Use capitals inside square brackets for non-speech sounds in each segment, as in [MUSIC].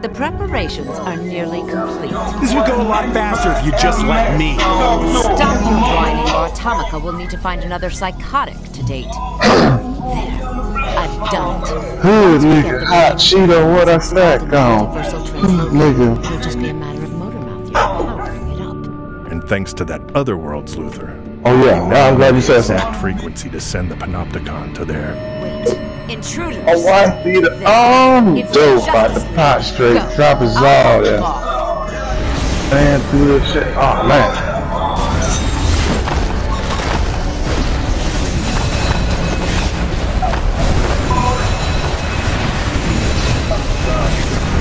The preparations are nearly complete. This would go a lot faster if you just let me. Stop your whining, or Atomica will need to find another psychotic to date. there. I've done it. Hood nigga, hot Cheeto, ah, what I snack on? Universal transload. Nigga. It'll just be a matter of motor mouth powering it up. And thanks to that other world sleuther, Oh yeah, now I'm glad you said that. frequency to send the Panopticon to their Wait. Intruders. Oh, why see the oh dope about the pot straight, drop his all there. Man, through this shit. Oh man.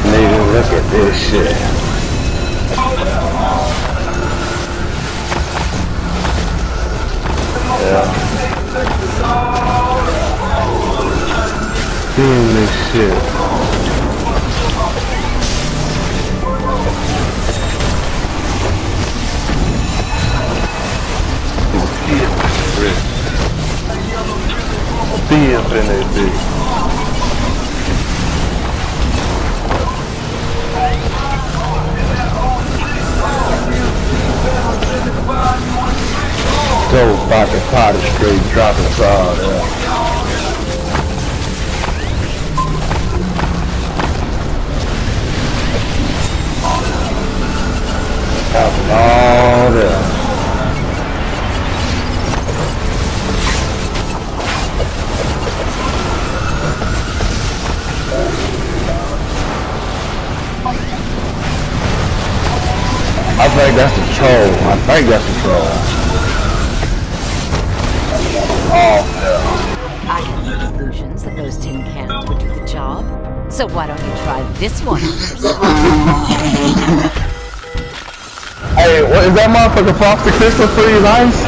Nigga, look at this shit. Seeing this shit. Up in it, bitch. I think that's the troll. I think that's the troll. I have no illusions that those tin cans would do the job. So why don't you try this one? [LAUGHS] Hey, what is that motherfucker Frosted Crystal Freeze Ice?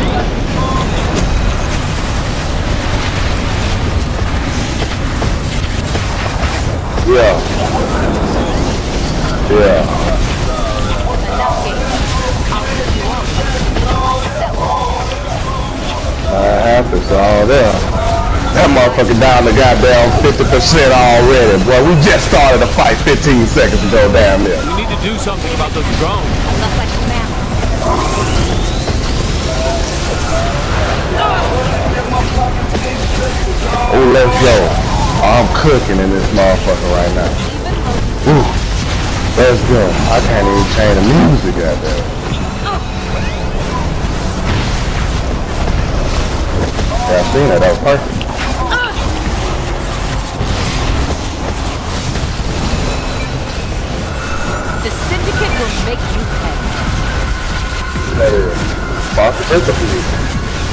Yeah. Yeah. Happens all there. That motherfucker down to goddamn 50% already. Boy, we just started a fight 15 seconds ago down there. We need to do something about those drones. Unless I command. Oh, let's go. I'm cooking in this motherfucker right now. Ooh, let's go. I can't even change the music out there. Yeah, I seen that. That was perfect. The syndicate will make you pay. That is Foster Crystal Freeze.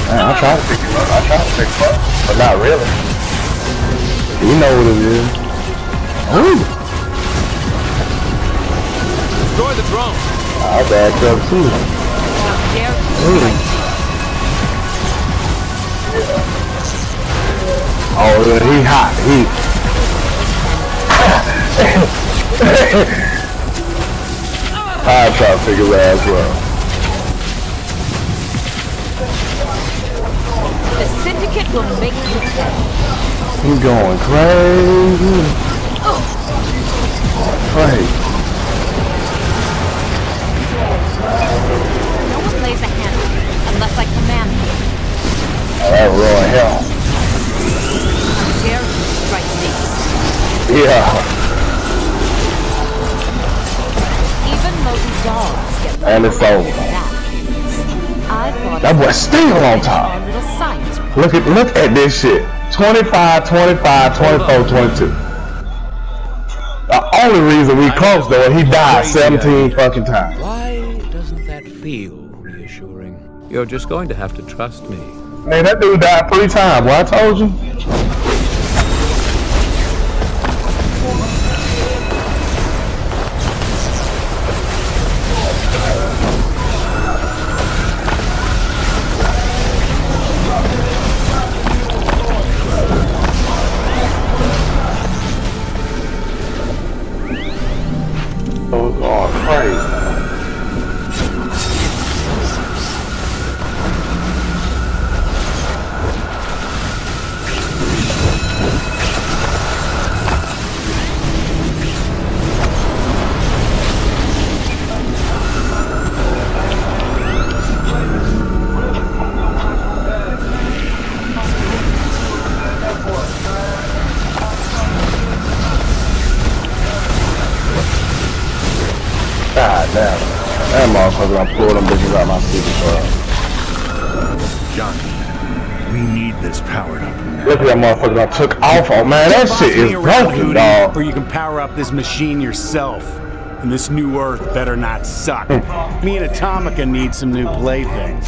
Man, I tried to pick him up. I tried to pick him up, but not really. You know what it is. Ooh, Destroy the drone. I backed up too. How dare you Oh, yeah, he hot. He. I try to figure that as well. The syndicate will make you pay. He going crazy. Oh. Crazy. Even Moby dogs get And it's over. that. I bought That boy still on top. our little science Look at look at this shit. 25, 25, 24, 22. The only reason we close though, he died 17 fucking times. Why doesn't that feel reassuring? You're just going to have to trust me. Man, that dude died three times. Well, I told you. Johnny, we need this powered up. Look at that motherfucker I took off on, man. That shit is broken, Hootie, dog. Or you can power up this machine yourself. And this new Earth better not suck. Hmm. me and Atomica need some new playthings.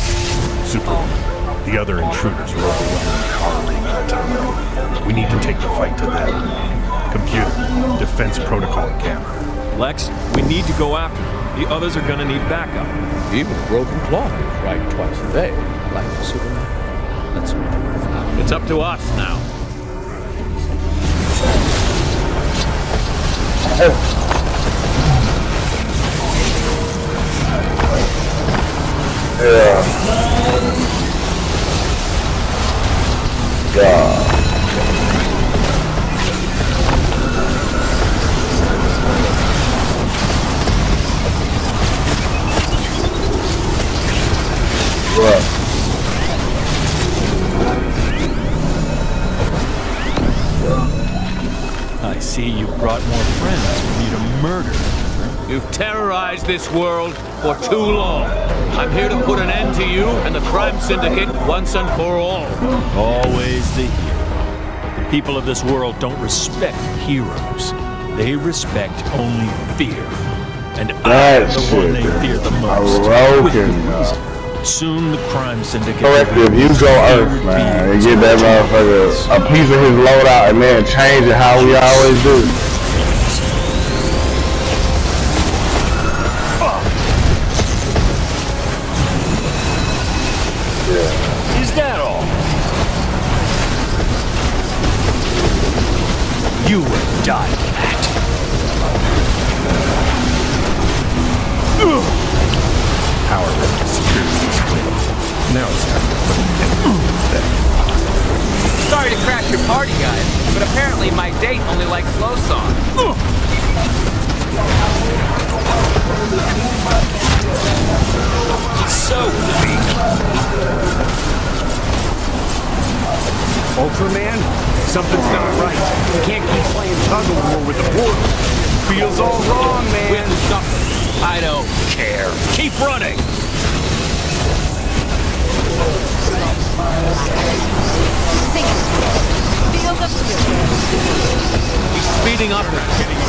Superwoman, the other intruders are overwhelming Kara and Atomica. We need to take the fight to them. Computer, defense protocol camera. Lex, we need to go after them. The others are gonna need backup. Even Broken Claw is right twice a day, like Superman. It's up to us now. Yeah. God. What? See you brought more friends for me to murder. You've terrorized this world for too long. I'm here to put an end to you and the crime syndicate once and for all. Always the hero. But the people of this world don't respect heroes. They respect only fear. And I'm the one they fear the most. broken, With reason. Soon the crime syndicate will Corrective, you go feared Earth, man, and beings get that motherfucker a piece of his loadout and then change it how we always do. Is that all? You will die, Now it's time to put an end to this. Sorry to crash your party, guys, but apparently my date only likes slow songs. So weak. Ultraman, something's not right. You can't keep playing tug of war with the portal. Feels all wrong, man. I don't care. Keep running. He's speeding up.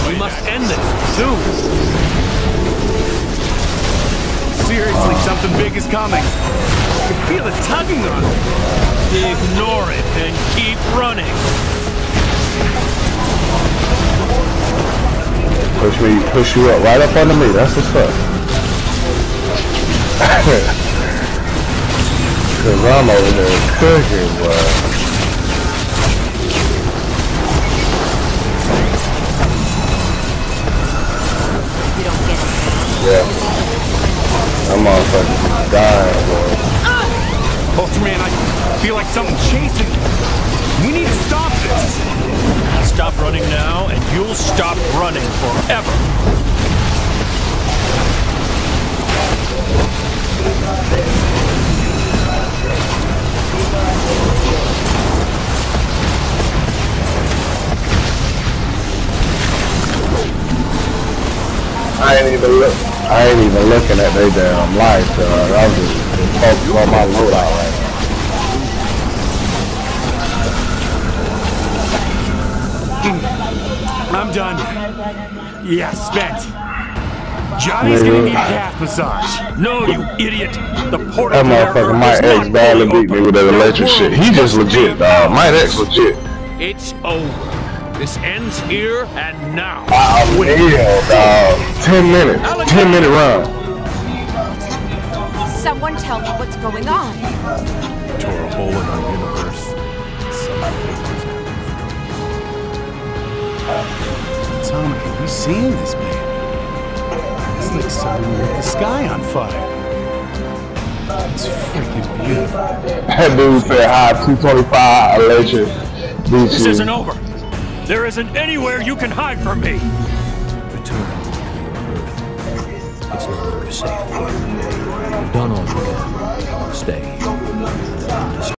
We must end this soon. Seriously, something big is coming. I can feel it tugging on him. Ignore it and keep running. Push me, push you up right up under me. That's what's [LAUGHS] up. Cause I'm over there cooking, boy. You don't get it. Yeah. That motherfucker dying, boy. Ultraman, I feel like something's chasing me. We need to stop this. Stop running now, and you'll stop running forever. I ain't even look. I ain't even looking at their damn life, dog. Uh, I'm just focused on my loadout right now. I'm done. Yeah, spent. Johnny's gonna need a calf massage. No, you idiot! The portal That to their motherfucker, Earth my ex not badly beat me with that electric world shit. He just legit, dog. My ex legit. It's over. This ends here and now. I'm hell, dog. Ten minutes. Ten minute run. Someone tell me what's going on. Tore a hole in our universe. Atomic, have you seen this, man? It's like someone lit the sky on fire. It's freaking beautiful. That dude said high 225 electric. Beat This isn't over. There isn't anywhere you can hide from me. It's no longer safe. You've done all you can. Stay.